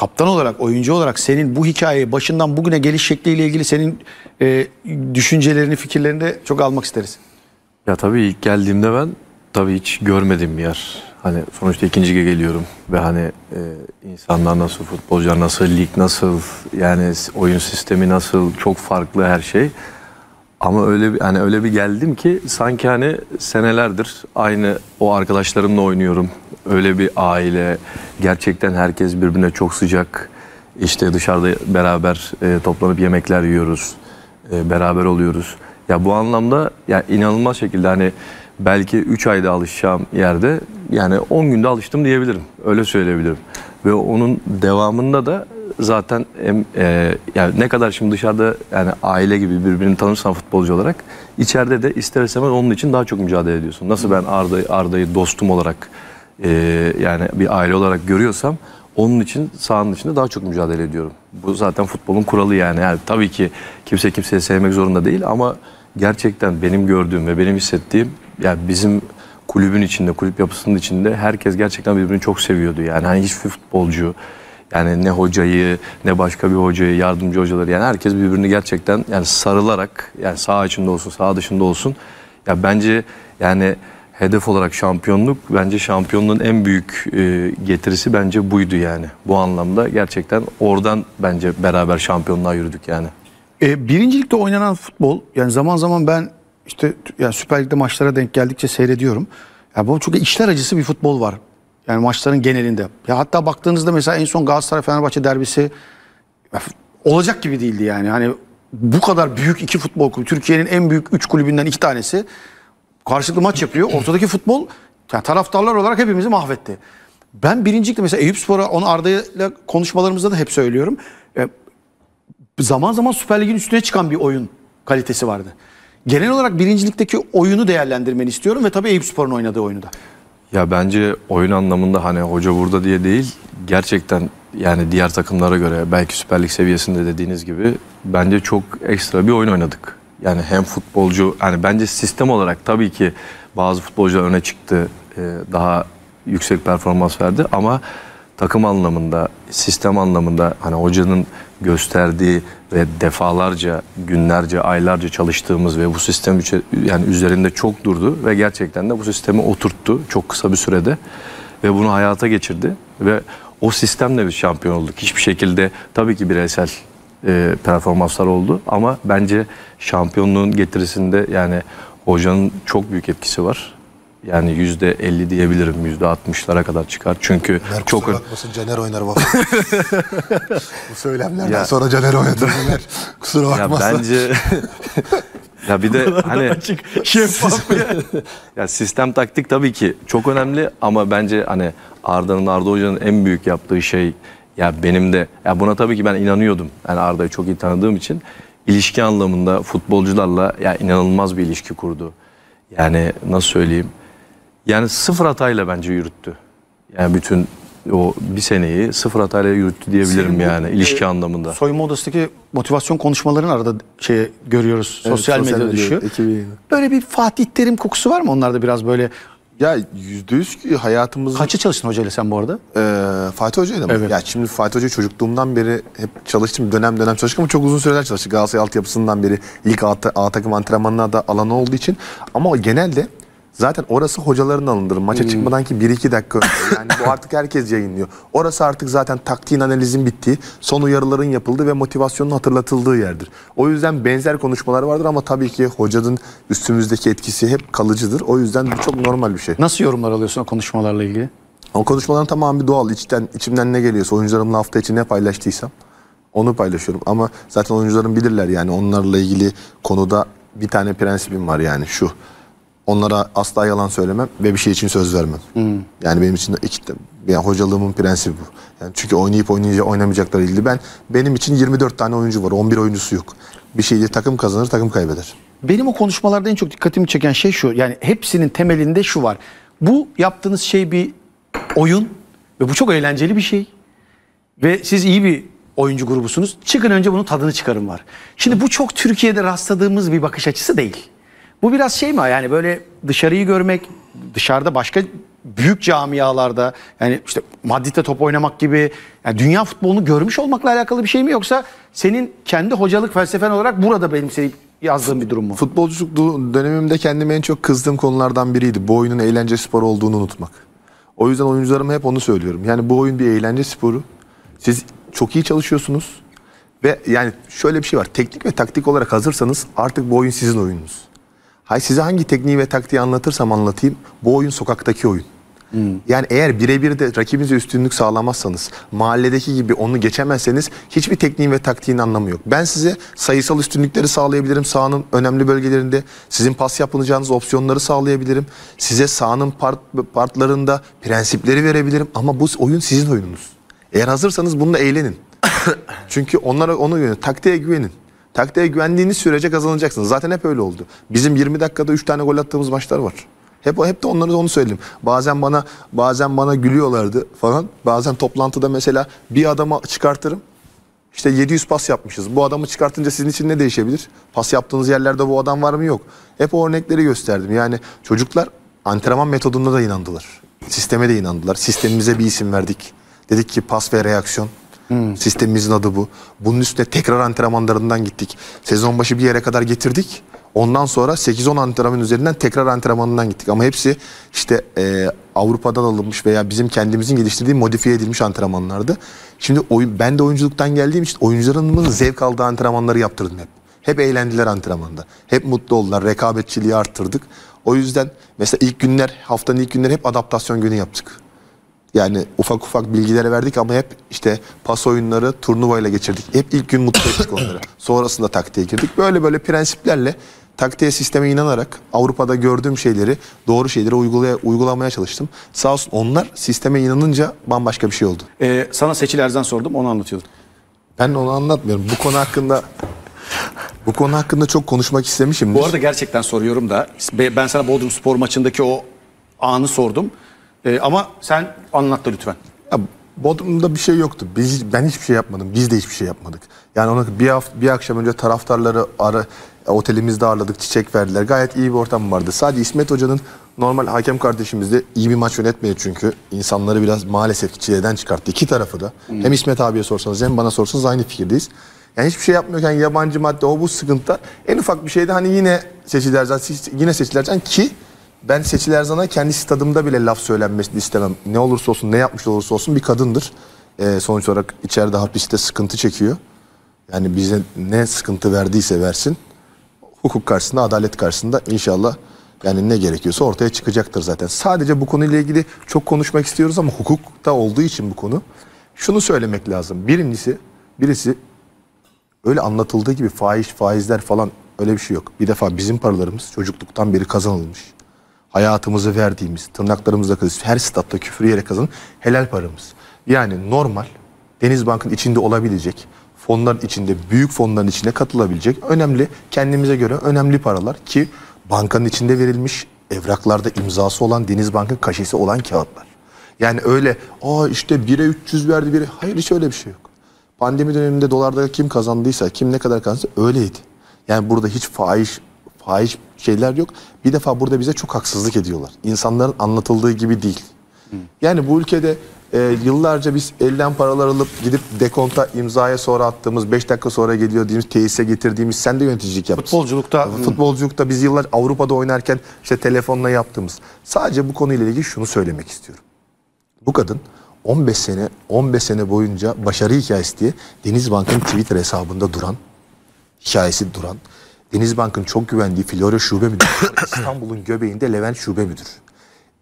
kaptan olarak, oyuncu olarak senin bu hikayeyi başından bugüne geliş şekliyle ilgili senin e, düşüncelerini, fikirlerini de çok almak isteriz. Ya tabii ilk geldiğimde ben tabii hiç görmediğim bir yer. Hani sonuçta ikinci lige geliyorum ve hani e, insanlar nasıl, futbolcular nasıl, lig nasıl, yani oyun sistemi nasıl çok farklı her şey. Ama öyle bir hani öyle bir geldim ki sanki hani senelerdir aynı o arkadaşlarımla oynuyorum. Öyle bir aile. Gerçekten herkes birbirine çok sıcak. İşte dışarıda beraber e, toplanıp yemekler yiyoruz. E, beraber oluyoruz. Ya bu anlamda ya inanılmaz şekilde hani belki 3 ayda alışacağım yerde yani 10 günde alıştım diyebilirim. Öyle söyleyebilirim. Ve onun devamında da zaten em, e, yani ne kadar şimdi dışarıda yani aile gibi birbirini tanırsan futbolcu olarak içeride de ister istemez onun için daha çok mücadele ediyorsun. Nasıl ben Arda'yı Arda'yı dostum olarak e, yani bir aile olarak görüyorsam onun için sahanın içinde daha çok mücadele ediyorum. Bu zaten futbolun kuralı yani. yani tabii ki kimse kimseyi sevmek zorunda değil ama gerçekten benim gördüğüm ve benim hissettiğim yani bizim kulübün içinde, kulüp yapısının içinde herkes gerçekten birbirini çok seviyordu. Yani hani hiçbir futbolcu yani ne hocayı ne başka bir hocayı, yardımcı hocaları yani herkes birbirini gerçekten yani sarılarak yani sağ içinde olsun, sağ dışında olsun. Ya bence yani hedef olarak şampiyonluk bence şampiyonluğun en büyük e, getirisi bence buydu yani. Bu anlamda gerçekten oradan bence beraber şampiyonluğa yürüdük yani. E, birincilikte oynanan futbol yani zaman zaman ben işte yani Süper Lig'de maçlara denk geldikçe seyrediyorum. Ya bu çok işler acısı bir futbol var. Yani maçların genelinde. Ya hatta baktığınızda mesela en son Galatasaray Fenerbahçe derbisi olacak gibi değildi yani. Hani bu kadar büyük iki futbol kulübü, Türkiye'nin en büyük üç kulübünden iki tanesi karşılıklı maç yapıyor. Ortadaki futbol yani taraftarlar olarak hepimizi mahvetti. Ben birincilikte mesela Eyüp Spor'a onu Arda'yla konuşmalarımızda da hep söylüyorum. E, zaman zaman Süper Lig'in üstüne çıkan bir oyun kalitesi vardı. Genel olarak birincilikteki oyunu değerlendirmeni istiyorum ve tabii Eyüp Spor'un oynadığı oyunu da. Ya bence oyun anlamında hani hoca burada diye değil gerçekten yani diğer takımlara göre belki Süper Lig seviyesinde dediğiniz gibi bence çok ekstra bir oyun oynadık. Yani hem futbolcu hani bence sistem olarak tabii ki bazı futbolcular öne çıktı daha yüksek performans verdi ama takım anlamında, sistem anlamında hani hocanın gösterdiği ve defalarca, günlerce, aylarca çalıştığımız ve bu sistem yani üzerinde çok durdu ve gerçekten de bu sistemi oturttu çok kısa bir sürede ve bunu hayata geçirdi ve o sistemle biz şampiyon olduk. Hiçbir şekilde tabii ki bireysel e, performanslar oldu ama bence şampiyonluğun getirisinde yani hocanın çok büyük etkisi var. Yani yüzde elli diyebilirim. Yüzde altmışlara kadar çıkar. Çünkü Ömer çok... bakmasın Caner oynar baba. Bu söylemlerden ya, sonra Caner oynadı. Kusura bakmasın. Ya bence... ya bir de hani... Açık, şeffaf ya. ya sistem taktik tabii ki çok önemli ama bence hani Arda'nın, Arda Hoca'nın en büyük yaptığı şey ya benim de ya buna tabii ki ben inanıyordum. Yani Arda'yı çok iyi tanıdığım için ilişki anlamında futbolcularla ya inanılmaz bir ilişki kurdu. Yani nasıl söyleyeyim? Yani sıfır hatayla bence yürüttü. Yani bütün o bir seneyi sıfır hatayla yürüttü diyebilirim Senin bu, yani ilişki e, anlamında. Soyunma odasındaki motivasyon konuşmalarını arada şey görüyoruz. sosyal, sosyal medyada medya düşüyor. ekibi. Böyle bir Fatih Terim kokusu var mı onlarda biraz böyle? Ya yüzde yüz ki hayatımızın... Kaça çalıştın hocayla sen bu arada? Ee, Fatih Hoca'yla mı? Evet. Ya şimdi Fatih Hoca çocukluğumdan beri hep çalıştım. Dönem dönem çalıştım ama çok uzun süreler çalıştık. Galatasaray altyapısından beri ilk A, A takım antrenmanına da alanı olduğu için. Ama genelde zaten orası hocaların alındır. Maça çıkmadan ki 1-2 dakika önce. Yani bu artık herkes yayınlıyor. Orası artık zaten taktiğin analizin bittiği, son uyarıların yapıldığı ve motivasyonun hatırlatıldığı yerdir. O yüzden benzer konuşmalar vardır ama tabii ki hocanın üstümüzdeki etkisi hep kalıcıdır. O yüzden bu çok normal bir şey. Nasıl yorumlar alıyorsun o konuşmalarla ilgili? O konuşmaların tamamı bir doğal. İçten, içimden ne geliyorsa oyuncularımla hafta içi ne paylaştıysam onu paylaşıyorum. Ama zaten oyuncularım bilirler yani onlarla ilgili konuda bir tane prensibim var yani şu. Onlara asla yalan söylemem ve bir şey için söz vermem. Yani benim için de iki, yani hocalığımın prensibi bu. Yani çünkü oynayıp oynayacak, oynamayacaklar ilgili. Ben benim için 24 tane oyuncu var. 11 oyuncusu yok. Bir şeyde takım kazanır, takım kaybeder. Benim o konuşmalarda en çok dikkatimi çeken şey şu. Yani hepsinin temelinde şu var. Bu yaptığınız şey bir oyun ve bu çok eğlenceli bir şey. Ve siz iyi bir oyuncu grubusunuz. Çıkın önce bunun tadını çıkarın var. Şimdi bu çok Türkiye'de rastladığımız bir bakış açısı değil. Bu biraz şey mi yani böyle dışarıyı görmek, dışarıda başka büyük camialarda yani işte Madrid'de top oynamak gibi yani dünya futbolunu görmüş olmakla alakalı bir şey mi yoksa senin kendi hocalık felsefen olarak burada benimseyip yazdığın bir durum mu? Futbolculuk dönemimde kendime en çok kızdığım konulardan biriydi. Bu oyunun eğlence sporu olduğunu unutmak. O yüzden oyuncularıma hep onu söylüyorum. Yani bu oyun bir eğlence sporu. Siz çok iyi çalışıyorsunuz. Ve yani şöyle bir şey var. Teknik ve taktik olarak hazırsanız artık bu oyun sizin oyununuz. Hay size hangi tekniği ve taktiği anlatırsam anlatayım. Bu oyun sokaktaki oyun. Yani eğer birebir de rakibinize üstünlük sağlamazsanız, mahalledeki gibi onu geçemezseniz hiçbir tekniğin ve taktiğin anlamı yok. Ben size sayısal üstünlükleri sağlayabilirim sahanın önemli bölgelerinde. Sizin pas yapılacağınız opsiyonları sağlayabilirim. Size sahanın part, partlarında prensipleri verebilirim ama bu oyun sizin oyununuz. Eğer hazırsanız bununla eğlenin. Çünkü onlara onu güvenin. Taktiğe güvenin. Taktiğe güvendiğiniz sürece kazanacaksınız. Zaten hep öyle oldu. Bizim 20 dakikada 3 tane gol attığımız maçlar var. Hep hep de onları onu söyledim. Bazen bana bazen bana gülüyorlardı falan. Bazen toplantıda mesela bir adama çıkartırım. İşte 700 pas yapmışız. Bu adamı çıkartınca sizin için ne değişebilir? Pas yaptığınız yerlerde bu adam var mı yok. Hep o örnekleri gösterdim. Yani çocuklar antrenman metoduna da inandılar. Sisteme de inandılar. Sistemimize bir isim verdik. Dedik ki pas ve reaksiyon. Sistemimizin adı bu. Bunun üstüne tekrar antrenmanlarından gittik. Sezon başı bir yere kadar getirdik. Ondan sonra 8-10 antrenman üzerinden tekrar antrenmanından gittik. Ama hepsi işte e, Avrupa'dan alınmış veya bizim kendimizin geliştirdiği modifiye edilmiş antrenmanlardı. Şimdi oyun, ben de oyunculuktan geldiğim için oyuncularımın zevk aldığı antrenmanları yaptırdım hep. Hep eğlendiler antrenmanda. Hep mutlu oldular. Rekabetçiliği arttırdık. O yüzden mesela ilk günler, haftanın ilk günleri hep adaptasyon günü yaptık. Yani ufak ufak bilgilere verdik ama hep işte pas oyunları turnuvayla geçirdik. Hep ilk gün mutlu ettik onları. Sonrasında taktiğe girdik. Böyle böyle prensiplerle taktiğe sisteme inanarak Avrupa'da gördüğüm şeyleri doğru şeyleri uygulaya, uygulamaya çalıştım. Sağ olsun onlar sisteme inanınca bambaşka bir şey oldu. Ee, sana Seçil Erzan sordum onu anlatıyordum. Ben onu anlatmıyorum. Bu konu hakkında bu konu hakkında çok konuşmak istemişim. Bu arada gerçekten soruyorum da be- ben sana Bodrum Spor maçındaki o anı sordum. Ee, ama sen anlat da lütfen. Ya Bodrum'da bir şey yoktu. Biz ben hiçbir şey yapmadım. Biz de hiçbir şey yapmadık. Yani ona bir hafta bir akşam önce taraftarları ara otelimizde ağırladık, çiçek verdiler. Gayet iyi bir ortam vardı. Sadece İsmet Hoca'nın normal hakem kardeşimiz de iyi bir maç yönetmedi çünkü insanları biraz maalesef çileden çıkarttı. İki tarafı da. Hem İsmet abiye sorsanız hem bana sorsanız aynı fikirdeyiz. Yani hiçbir şey yapmıyorken yabancı madde o bu sıkıntılar. En ufak bir şeyde hani yine seçilerden yine seçilerden ki ben Seçil Erzan'a kendi stadımda bile laf söylenmesini istemem. Ne olursa olsun, ne yapmış olursa olsun bir kadındır. Ee, sonuç olarak içeride hapiste sıkıntı çekiyor. Yani bize ne sıkıntı verdiyse versin. Hukuk karşısında, adalet karşısında inşallah yani ne gerekiyorsa ortaya çıkacaktır zaten. Sadece bu konuyla ilgili çok konuşmak istiyoruz ama hukukta olduğu için bu konu. Şunu söylemek lazım. Birincisi, birisi öyle anlatıldığı gibi faiz faizler falan öyle bir şey yok. Bir defa bizim paralarımız çocukluktan beri kazanılmış. Hayatımızı verdiğimiz, tırnaklarımızla kazanmış, her statta küfür yere kazanın helal paramız. Yani normal Denizbank'ın içinde olabilecek, fonların içinde, büyük fonların içine katılabilecek önemli, kendimize göre önemli paralar ki bankanın içinde verilmiş evraklarda imzası olan Denizbank'ın kaşesi olan kağıtlar. Yani öyle aa işte 1'e 300 verdi biri. Hayır hiç öyle bir şey yok. Pandemi döneminde dolarda kim kazandıysa, kim ne kadar kazandıysa öyleydi. Yani burada hiç faiz faiz şeyler yok. Bir defa burada bize çok haksızlık ediyorlar. İnsanların anlatıldığı gibi değil. Yani bu ülkede e, yıllarca biz elden paralar alıp gidip dekonta imzaya sonra attığımız 5 dakika sonra geliyor dediğimiz tesise getirdiğimiz sen de yöneticilik yapmışsın. Futbolculukta Futbolculukta biz yıllar Avrupa'da oynarken işte telefonla yaptığımız. Sadece bu konuyla ilgili şunu söylemek istiyorum. Bu kadın 15 sene 15 sene boyunca başarı hikayesi diye Denizbank'ın Twitter hesabında duran hikayesi duran Denizbank'ın çok güvendiği Florya Şube Müdürü İstanbul'un göbeğinde Levent Şube Müdür.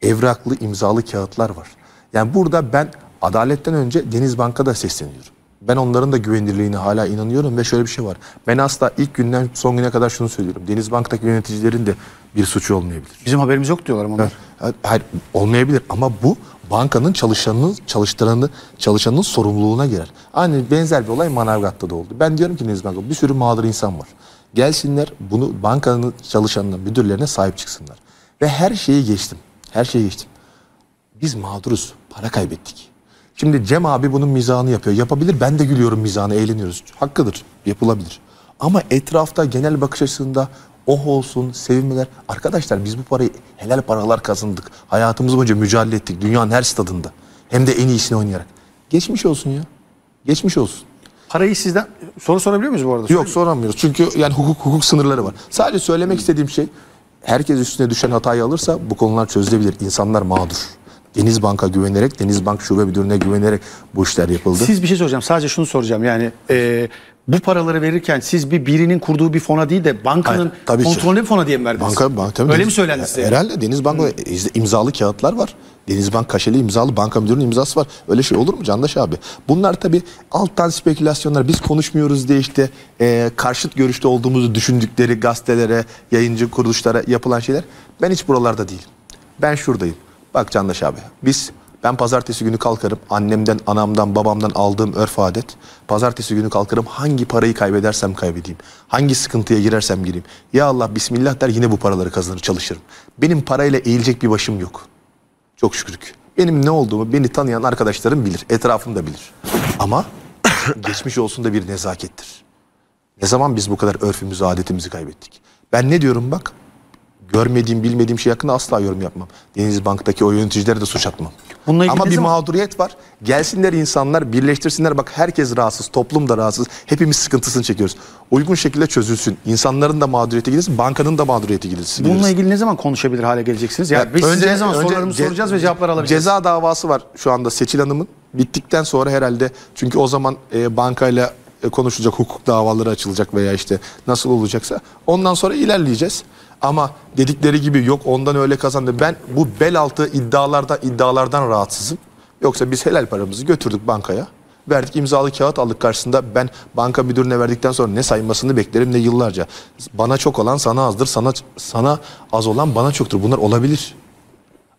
Evraklı imzalı kağıtlar var. Yani burada ben adaletten önce Denizbank'a da sesleniyorum. Ben onların da güvenilirliğine hala inanıyorum ve şöyle bir şey var. Ben asla ilk günden son güne kadar şunu söylüyorum. Denizbank'taki yöneticilerin de bir suçu olmayabilir. bizim haberimiz yok diyorlar ama. onlar. Hayır, hayır, olmayabilir ama bu bankanın çalışanının çalıştıranı çalışanının sorumluluğuna girer. Aynı benzer bir olay Manavgat'ta da oldu. Ben diyorum ki Deniz Banka bir sürü mağdur insan var. Gelsinler bunu bankanın çalışanına, müdürlerine sahip çıksınlar. Ve her şeyi geçtim. Her şeyi geçtim. Biz mağduruz. Para kaybettik. Şimdi Cem abi bunun mizahını yapıyor. Yapabilir. Ben de gülüyorum mizahını. Eğleniyoruz. Hakkıdır. Yapılabilir. Ama etrafta genel bakış açısında Oh olsun, sevinmeler. Arkadaşlar biz bu parayı helal paralar kazandık. Hayatımız boyunca mücadele ettik. Dünyanın her stadında. Hem de en iyisini oynayarak. Geçmiş olsun ya. Geçmiş olsun. Parayı sizden soru sorabiliyor muyuz bu arada? Yok soramıyoruz. Çünkü yani hukuk hukuk sınırları var. Sadece söylemek istediğim şey herkes üstüne düşen hatayı alırsa bu konular çözülebilir. İnsanlar mağdur. Deniz Bank'a güvenerek, Deniz Bank Şube Müdürlüğü'ne güvenerek bu işler yapıldı. Siz bir şey soracağım. Sadece şunu soracağım. Yani e, bu paraları verirken siz bir birinin kurduğu bir fona değil de bankanın Hayır, kontrolünde bir fona diye mi verdiniz? Banka, banka tabii Öyle Deniz- mi söylendi size? Herhalde Deniz Bank'ta imzalı kağıtlar var. Deniz Bank kaşeli imzalı banka müdürünün imzası var. Öyle şey olur mu Candaş abi? Bunlar tabii alttan spekülasyonlar. Biz konuşmuyoruz diye işte e, karşıt görüşte olduğumuzu düşündükleri gazetelere, yayıncı kuruluşlara yapılan şeyler. Ben hiç buralarda değilim. Ben şuradayım. Bak Candaş abi biz ben pazartesi günü kalkarım annemden, anamdan, babamdan aldığım örf adet. Pazartesi günü kalkarım hangi parayı kaybedersem kaybedeyim. Hangi sıkıntıya girersem gireyim. Ya Allah bismillah der yine bu paraları kazanır çalışırım. Benim parayla eğilecek bir başım yok. Çok şükür ki. Benim ne olduğumu beni tanıyan arkadaşlarım bilir. Etrafım da bilir. Ama geçmiş olsun da bir nezakettir. Ne zaman biz bu kadar örfümüzü, adetimizi kaybettik? Ben ne diyorum bak? Görmediğim, bilmediğim şey hakkında asla yorum yapmam. Deniz Bank'taki o yöneticilere de suç atmam. Bununla ilgili Ama bir zaman- mağduriyet var. Gelsinler insanlar, birleştirsinler. Bak herkes rahatsız, toplum da rahatsız. Hepimiz sıkıntısını çekiyoruz. Uygun şekilde çözülsün. İnsanların da mağduriyeti gidilsin, bankanın da mağduriyeti gidilsin. Bununla ilgili ne zaman konuşabilir hale geleceksiniz? Yani biz size ne zaman sorularımızı ce- soracağız ve cevaplar alabileceğiz? Ceza davası var şu anda Seçil Hanım'ın. Bittikten sonra herhalde çünkü o zaman e, bankayla konuşulacak hukuk davaları açılacak veya işte nasıl olacaksa ondan sonra ilerleyeceğiz. Ama dedikleri gibi yok ondan öyle kazandı. Ben bu bel altı iddialardan iddialardan rahatsızım. Yoksa biz helal paramızı götürdük bankaya. Verdik imzalı kağıt aldık karşısında ben banka müdürüne verdikten sonra ne saymasını beklerim ne yıllarca. Bana çok olan sana azdır sana sana az olan bana çoktur. Bunlar olabilir.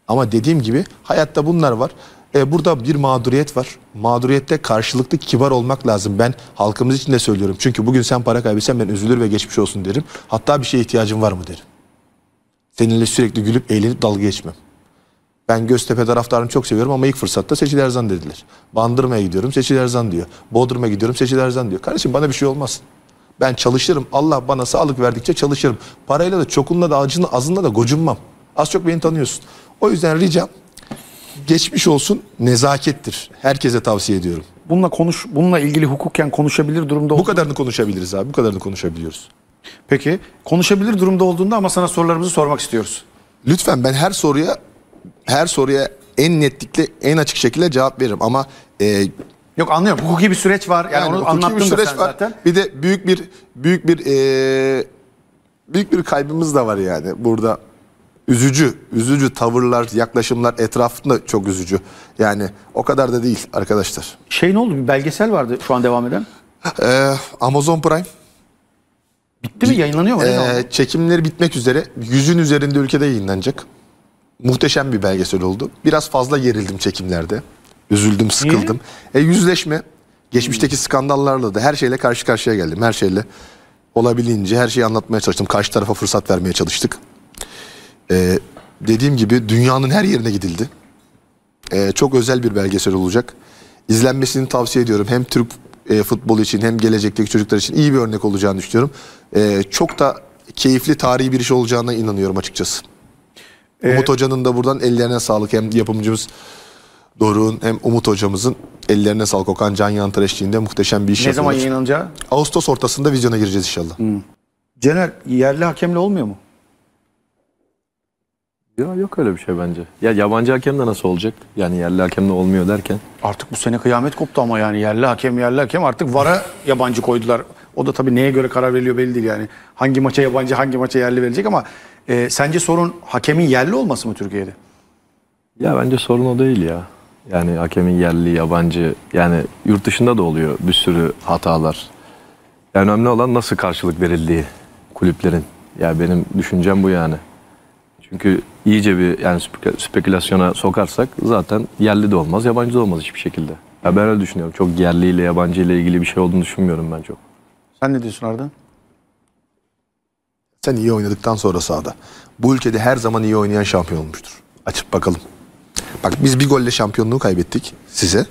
Ama dediğim gibi hayatta bunlar var. E, burada bir mağduriyet var. Mağduriyette karşılıklı kibar olmak lazım. Ben halkımız için de söylüyorum. Çünkü bugün sen para kaybetsen ben üzülür ve geçmiş olsun derim. Hatta bir şeye ihtiyacın var mı derim. Seninle sürekli gülüp eğlenip dalga geçmem. Ben Göztepe taraftarını çok seviyorum ama ilk fırsatta Seçil Erzan dediler. Bandırma'ya gidiyorum Seçil Erzan diyor. Bodrum'a gidiyorum Seçil Erzan diyor. Kardeşim bana bir şey olmaz. Ben çalışırım. Allah bana sağlık verdikçe çalışırım. Parayla da çokunla da acınla azınla da gocunmam. Az çok beni tanıyorsun. O yüzden ricam geçmiş olsun nezakettir. Herkese tavsiye ediyorum. Bununla konuş, bununla ilgili hukuken konuşabilir durumda Bu kadarını konuşabiliriz abi. Bu kadarını konuşabiliyoruz. Peki konuşabilir durumda olduğunda ama sana sorularımızı sormak istiyoruz. Lütfen ben her soruya her soruya en netlikle en açık şekilde cevap veririm ama e, Yok anlıyorum. Hukuki bir süreç var. Yani, Yani onu anlattın bir da süreç sen var. zaten. Bir de büyük bir büyük bir eee, büyük bir kaybımız da var yani burada. Üzücü, üzücü tavırlar, yaklaşımlar etrafında çok üzücü. Yani o kadar da değil arkadaşlar. Şey ne oldu? Bir belgesel vardı şu an devam eden. Eee, Amazon Prime Bitti mi? Yayınlanıyor mu? Eee, çekimleri bitmek üzere. Yüzün üzerinde ülkede yayınlanacak. Muhteşem bir belgesel oldu. Biraz fazla gerildim çekimlerde. Üzüldüm, sıkıldım. E, yüzleşme. Geçmişteki skandallarla da her şeyle karşı karşıya geldim. Her şeyle olabildiğince her şeyi anlatmaya çalıştım. Karşı tarafa fırsat vermeye çalıştık. E, dediğim gibi dünyanın her yerine gidildi. E, çok özel bir belgesel olacak. İzlenmesini tavsiye ediyorum. Hem Türk e, futbolu için hem gelecekteki çocuklar için iyi bir örnek olacağını düşünüyorum. E, çok da keyifli tarihi bir iş olacağına inanıyorum açıkçası. Umut Hoca'nın da buradan ellerine sağlık. Hem yapımcımız Doruk'un hem Umut Hocamızın ellerine sağlık. Okan Can Yantar eşliğinde muhteşem bir iş ne zaman yapıyorlar. yayınlanacağı? Ağustos ortasında vizyona gireceğiz inşallah. Cener yerli hakemle olmuyor mu? Ya yok öyle bir şey bence. Ya yabancı hakem de nasıl olacak? Yani yerli hakem de olmuyor derken. Artık bu sene kıyamet koptu ama yani yerli hakem yerli hakem artık VAR'a yabancı koydular. O da tabii neye göre karar veriliyor belli değil yani. Hangi maça yabancı hangi maça yerli verecek ama e, sence sorun hakemin yerli olması mı Türkiye'de? Ya bence sorun o değil ya. Yani hakemin yerli, yabancı yani yurt dışında da oluyor bir sürü hatalar. Yani önemli olan nasıl karşılık verildiği kulüplerin. Ya benim düşüncem bu yani. Çünkü iyice bir yani spek- spekülasyona sokarsak zaten yerli de olmaz, yabancı da olmaz hiçbir şekilde. Ya ben öyle düşünüyorum. Çok yerliyle yabancı ile ilgili bir şey olduğunu düşünmüyorum ben çok. Sen ne diyorsun Arda? Sen iyi oynadıktan sonra sahada. Bu ülkede her zaman iyi oynayan şampiyon olmuştur. Açıp bakalım. Bak biz bir golle şampiyonluğu kaybettik size.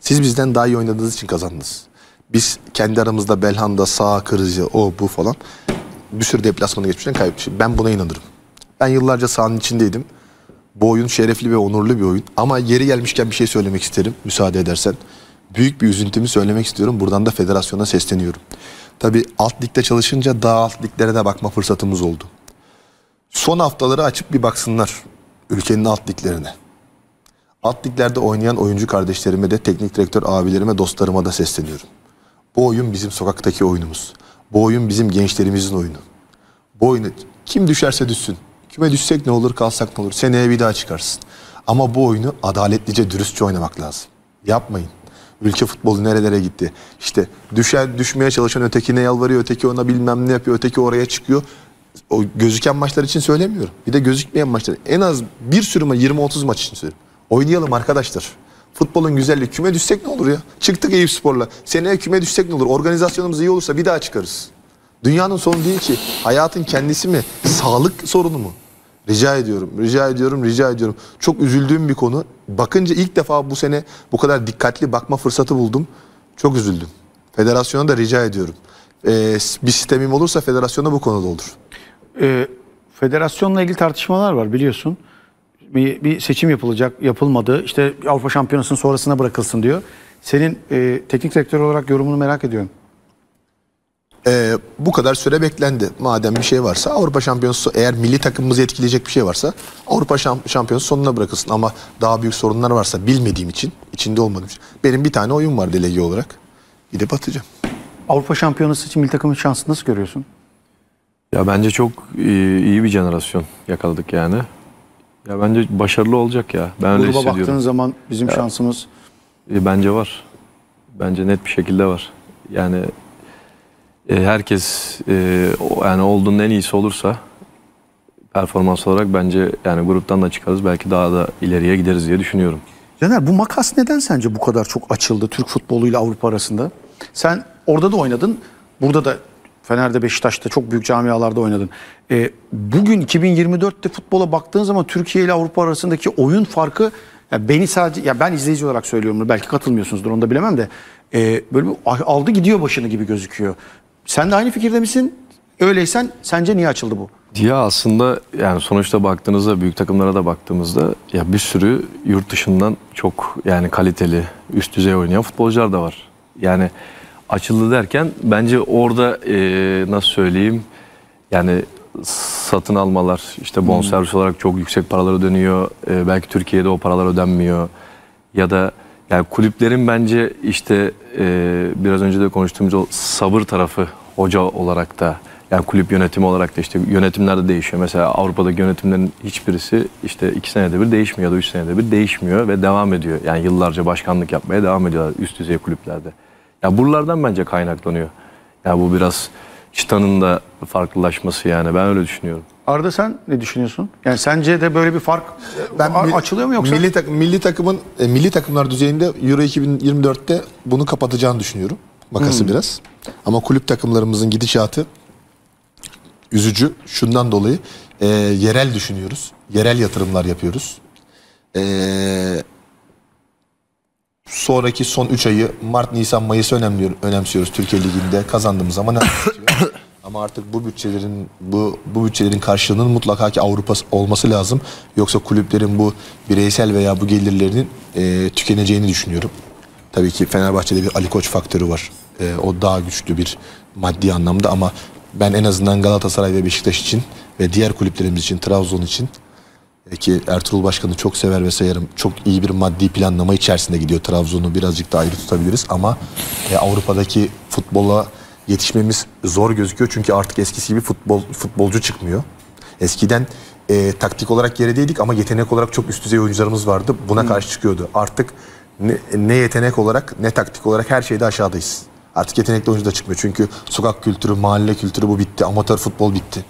Siz bizden daha iyi oynadığınız için kazandınız. Biz kendi aramızda Belhanda, sağ kırıcı, o bu falan. bir sürü deplasmanı geçmişten kaybetmiş. Ben buna inanırım. Ben yıllarca sahanın içindeydim. Bu oyun şerefli ve onurlu bir oyun. Ama yeri gelmişken bir şey söylemek isterim müsaade edersen. Büyük bir üzüntümü söylemek istiyorum. Buradan da federasyona sesleniyorum. Tabii alt ligde çalışınca daha alt liglere de bakma fırsatımız oldu. Son haftaları açıp bir baksınlar ülkenin alt liglerine. Alt liglerde oynayan oyuncu kardeşlerime de teknik direktör abilerime dostlarıma da sesleniyorum. Bu oyun bizim sokaktaki oyunumuz. Bu oyun bizim gençlerimizin oyunu. Bu oyunu kim düşerse düşsün. Küme düşsek ne olur kalsak ne olur. Seneye bir daha çıkarsın. Ama bu oyunu adaletlice dürüstçe oynamak lazım. Yapmayın. Ülke futbolu nerelere gitti? İşte düşen düşmeye çalışan ötekine yalvarıyor, öteki ona bilmem ne yapıyor, öteki oraya çıkıyor. O gözüken maçlar için söylemiyorum. Bir de gözükmeyen maçlar. En az bir sürü ma- 20-30 maç için söylüyorum. Oynayalım arkadaşlar. Futbolun güzelliği. Küme düşsek ne olur ya? Çıktık Eyüp Spor'la. Seneye küme düşsek ne olur? Organizasyonumuz iyi olursa bir daha çıkarız. Dünyanın sonu değil ki. Hayatın kendisi mi? Sağlık sorunu mu? Rica ediyorum, rica ediyorum, rica ediyorum. Çok üzüldüğüm bir konu. Bakınca ilk defa bu sene bu kadar dikkatli bakma fırsatı buldum. Çok üzüldüm. Federasyona da rica ediyorum. Ee, bir sistemim olursa federasyona bu konuda olur. Ee, federasyonla ilgili tartışmalar var biliyorsun. Bir, bir seçim yapılacak, yapılmadı. İşte Avrupa Şampiyonası'nın sonrasına bırakılsın diyor. Senin e, teknik direktör olarak yorumunu merak ediyorum. Ee, bu kadar süre beklendi. Madem bir şey varsa Avrupa Şampiyonası eğer milli takımımızı etkileyecek bir şey varsa Avrupa Şamp- Şampiyonası sonuna bırakılsın. Ama daha büyük sorunlar varsa bilmediğim için, içinde olmadığım için. Benim bir tane oyun var delege olarak. Gidip atacağım. Avrupa Şampiyonası için milli takımın şansını nasıl görüyorsun? Ya bence çok iyi, iyi bir jenerasyon yakaladık yani. Ya bence başarılı olacak ya. Ben öyle Gruba hissediyorum. baktığın zaman bizim şansımız E, bence var. Bence net bir şekilde var. Yani e, herkes e, yani olduğunun en iyisi olursa performans olarak bence yani gruptan da çıkarız. Belki daha da ileriye gideriz diye düşünüyorum. Caner bu makas neden sence bu kadar çok açıldı Türk futboluyla Avrupa arasında? Sen orada da oynadın. Burada da Fener'de, Beşiktaş'ta çok büyük camialarda oynadın. Ee, bugün 2024'te futbola baktığın zaman Türkiye ile Avrupa arasındaki oyun farkı ya beni sadece ya ben izleyici olarak söylüyorum bunu, belki katılmıyorsunuzdur onu da bilemem de e, böyle bir aldı gidiyor başını gibi gözüküyor. Sen de aynı fikirde misin? Öyleysen sence niye açıldı bu? Ya aslında yani sonuçta baktığınızda büyük takımlara da baktığımızda ya bir sürü yurt dışından çok yani kaliteli üst düzey oynayan futbolcular da var. Yani açıldı derken bence orada e, nasıl söyleyeyim yani satın almalar işte bonservis olarak çok yüksek paraları dönüyor. E, belki Türkiye'de o paralar ödenmiyor. Ya da yani kulüplerin bence işte e, biraz önce de konuştuğumuz o sabır tarafı hoca olarak da yani kulüp yönetimi olarak da işte yönetimler de değişiyor. Mesela Avrupa'daki yönetimlerin hiçbirisi işte iki senede bir değişmiyor ya da üç senede bir değişmiyor ve devam ediyor. Yani yıllarca başkanlık yapmaya devam ediyorlar üst düzey kulüplerde. Ya buralardan bence kaynaklanıyor. Ya bu biraz çıtanın da farklılaşması yani ben öyle düşünüyorum. Arda sen ne düşünüyorsun? Yani sence de böyle bir fark Ben açılıyor mu yoksa? Milli, takım, milli takımın e, milli takımlar düzeyinde Euro 2024'te bunu kapatacağını düşünüyorum. Makası Hmm. biraz. Ama kulüp takımlarımızın gidişatı üzücü. Şundan dolayı e, yerel düşünüyoruz. Yerel yatırımlar yapıyoruz. E, sonraki son 3 ayı Mart, Nisan, Mayıs önemliyor, önemsiyoruz Türkiye Ligi'nde kazandığımız zaman. Ama artık bu bütçelerin bu bu bütçelerin karşılığının mutlaka ki Avrupa olması lazım. Yoksa kulüplerin bu bireysel veya bu gelirlerinin e, tükeneceğini düşünüyorum. Tabii ki Fenerbahçe'de bir Ali Koç faktörü var. E, o daha güçlü bir maddi anlamda ama ben en azından Galatasaray ve Beşiktaş için ve diğer kulüplerimiz için, Trabzon için ki Ertuğrul Başkan'ı çok sever ve sayarım. Çok iyi bir maddi planlama içerisinde gidiyor. Trabzon'u birazcık da ayrı tutabiliriz ama e, Avrupa'daki futbola yetişmemiz zor gözüküyor. Çünkü artık eskisi gibi futbol futbolcu çıkmıyor. Eskiden e, taktik olarak gerideydik ama yetenek olarak çok üst düzey oyuncularımız vardı. Buna karşı çıkıyordu. Artık ne, ne yetenek olarak ne taktik olarak her şeyde aşağıdayız. Artık yetenekli oyuncu da çıkmıyor. Çünkü sokak kültürü, mahalle kültürü bu bitti. Amatör futbol bitti.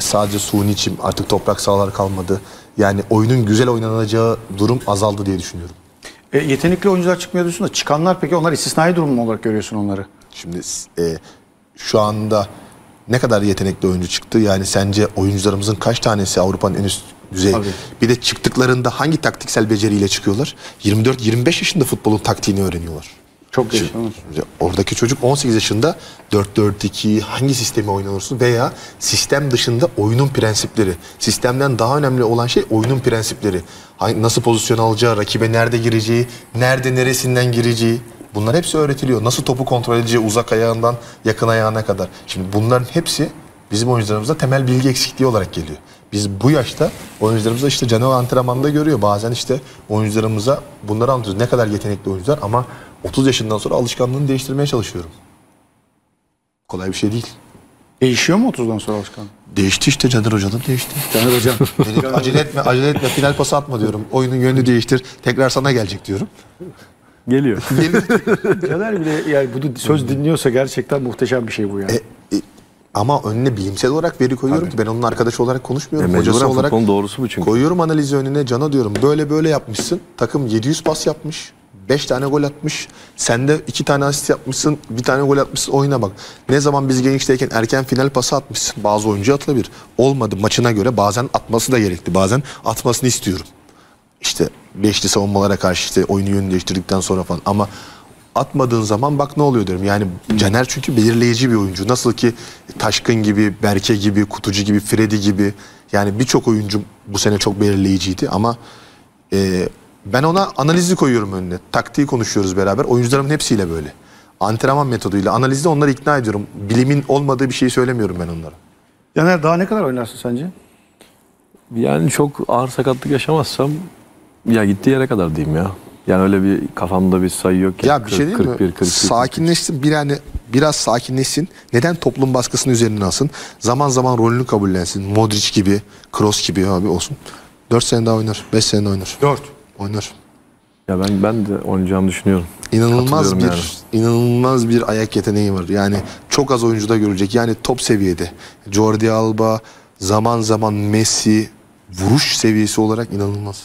Sadece suni çim artık toprak sahalar kalmadı. Yani oyunun güzel oynanacağı durum azaldı diye düşünüyorum. E, yetenekli oyuncular çıkmıyor diyorsun da çıkanlar peki onlar istisnai durum mu olarak görüyorsun onları? Şimdi e, şu anda ne kadar yetenekli oyuncu çıktı? Yani sence oyuncularımızın kaç tanesi Avrupa'nın en üst düzey? Tabii. Bir de çıktıklarında hangi taktiksel beceriyle çıkıyorlar? 24-25 yaşında futbolun taktiğini öğreniyorlar. Çok şimdi Oradaki çocuk 18 yaşında 4-4-2 hangi sistemi oynanırsın veya sistem dışında oyunun prensipleri. Sistemden daha önemli olan şey oyunun prensipleri. Nasıl pozisyon alacağı, rakibe nerede gireceği, nerede neresinden gireceği. Bunlar hepsi öğretiliyor. Nasıl topu kontrol edeceği uzak ayağından yakın ayağına kadar. Şimdi bunların hepsi bizim oyuncularımızda temel bilgi eksikliği olarak geliyor. Biz bu yaşta oyuncularımızda işte canlı antrenmanda görüyor. Bazen işte oyuncularımıza bunları anlatıyoruz. Ne kadar yetenekli oyuncular ama 30 yaşından sonra alışkanlığını değiştirmeye çalışıyorum. Kolay bir şey değil. Değişiyor mu 30'dan sonra alışkanlık? Değişti işte Caner Hoca'nın değişti. Caner Hocam. Dedim, acele etme, acele etme, final pası atma diyorum. Oyunun yönünü değiştir, tekrar sana gelecek diyorum. Geliyor. Caner bile yani bunu söz dinliyorsa gerçekten muhteşem bir şey bu yani. E, e, ama önüne bilimsel olarak veri koyuyorum ki ben onun arkadaşı olarak konuşmuyorum. E, hocası olarak doğrusu bu çünkü. koyuyorum analizi önüne. Cana diyorum böyle böyle yapmışsın. Takım 700 pas yapmış. 5 tane gol atmış. Sen de 2 tane asist yapmışsın. Bir tane gol atmışsın. Oyuna bak. Ne zaman biz gençteyken erken final pası atmışsın. Bazı oyuncu atılabilir. Olmadı maçına göre bazen atması da gerekli. Bazen atmasını istiyorum. İşte beşli savunmalara karşı işte oyunu değiştirdikten sonra falan. Ama atmadığın zaman bak ne oluyor diyorum. Yani Caner çünkü belirleyici bir oyuncu. Nasıl ki Taşkın gibi, Berke gibi, Kutucu gibi, Freddy gibi. Yani birçok oyuncu bu sene çok belirleyiciydi ama e, ben ona analizi koyuyorum önüne. Taktiği konuşuyoruz beraber. Oyuncularımın hepsiyle böyle. Antrenman metoduyla, analizde onları ikna ediyorum. Bilimin olmadığı bir şey söylemiyorum ben onlara. Caner daha ne kadar oynarsın sence? Yani çok ağır sakatlık yaşamazsam ya gittiği yere kadar diyeyim ya. Yani öyle bir kafamda bir sayı yok. ki. Ya bir şey 40, değil 41, mi? 42. Sakinleşsin bir yani biraz sakinleşsin. Neden toplum baskısını üzerine alsın? Zaman zaman rolünü kabullensin. Modric gibi, Kroos gibi abi olsun. 4 sene daha oynar, 5 sene daha oynar. 4. Oynar. Ya ben ben de oynayacağımı düşünüyorum. İnanılmaz bir Katılıyorum inanılmaz bir ayak yeteneği var. Yani çok az oyuncuda görecek. Yani top seviyede. Jordi Alba, zaman zaman Messi vuruş seviyesi olarak inanılmaz.